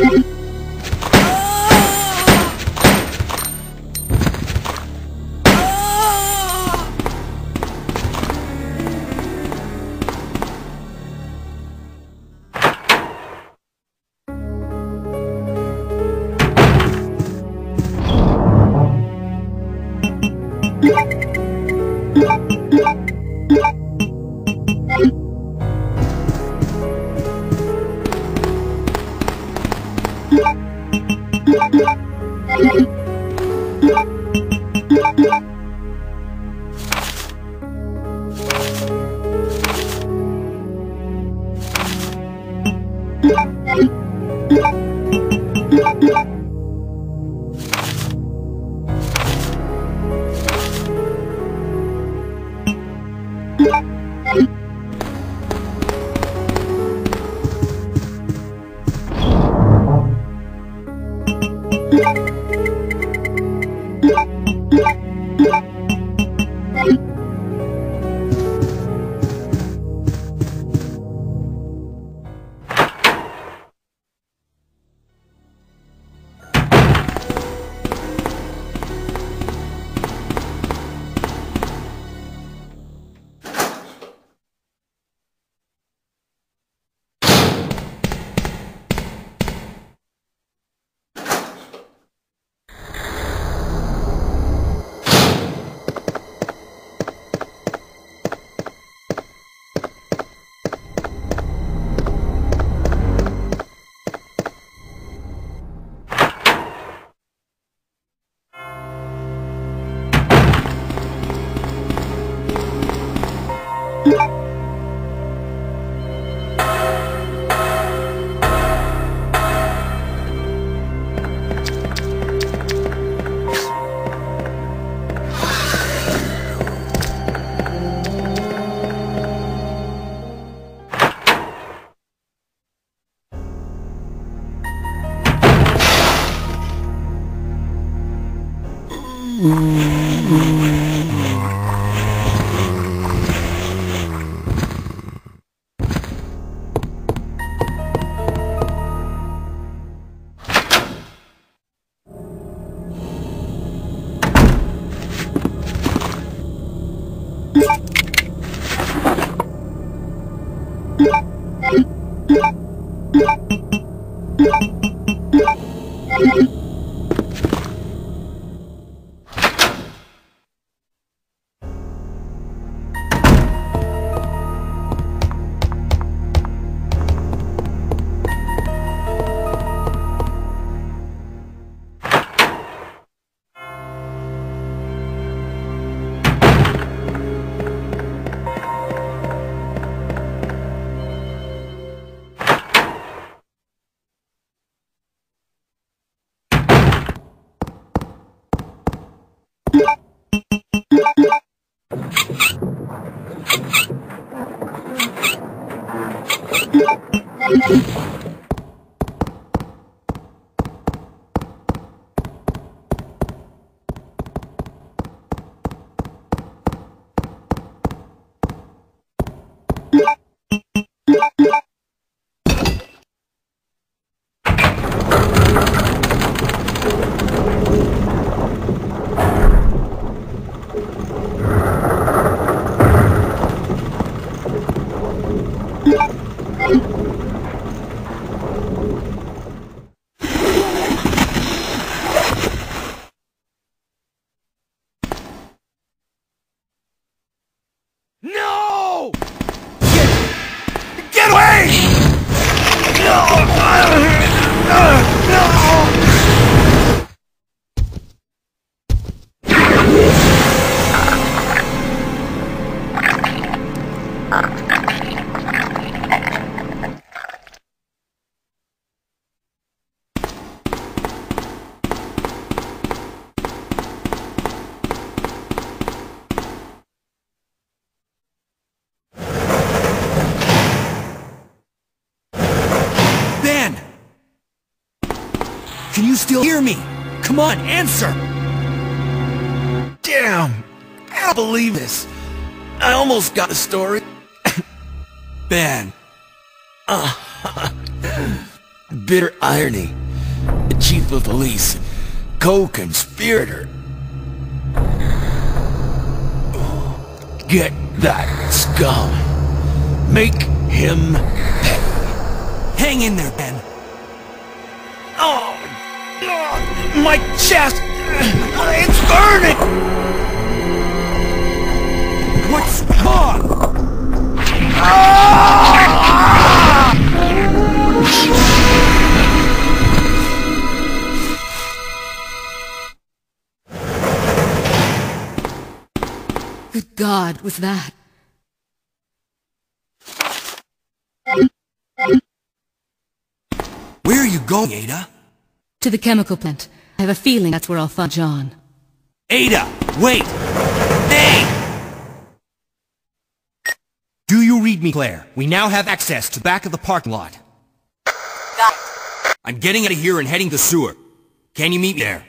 Thank you. You still hear me? Come on, answer! Damn! I don't believe this. I almost got the story. ben. Uh, bitter irony. The chief of police, co-conspirator. Get that scum. Make him pay. Hang in there, Ben. My chest! It's burning! What's wrong? Good God, was that? Where are you going, Ada? To the chemical plant. I have a feeling that's where I'll find John. Ada, wait! Hey! Do you read me, Claire? We now have access to the back of the parking lot. Got it. I'm getting out of here and heading to sewer. Can you meet me there?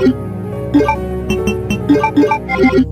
Thank you.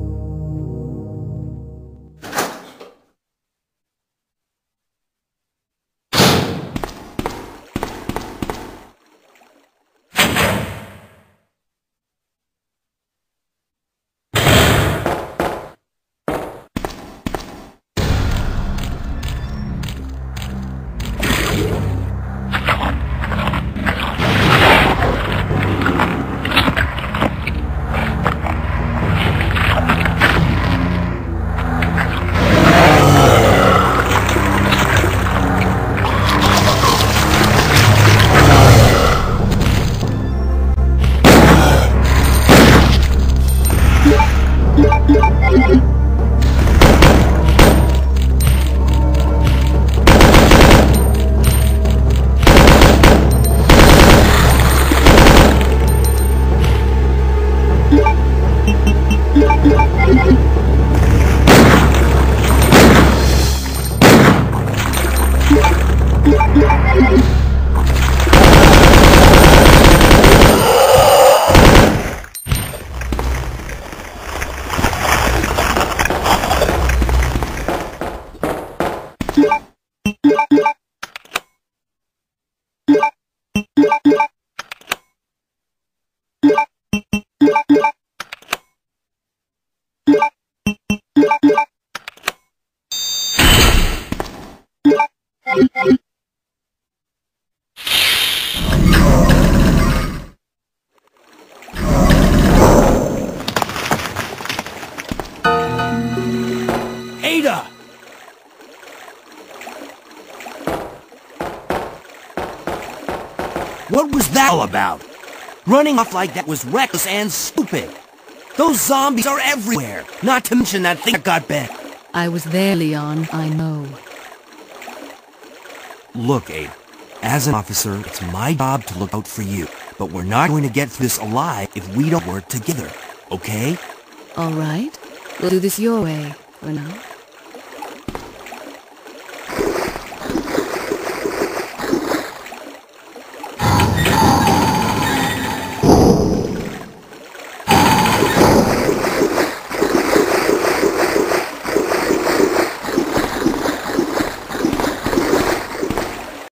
What was that all about? Running off like that was reckless and stupid. Those zombies are everywhere, not to mention that thing that got Ben. I was there, Leon. I know. Look, Ada, as an officer, it's my job to look out for you. But we're not going to get through this alive if we don't work together, okay? All right. We'll do this your way, for now.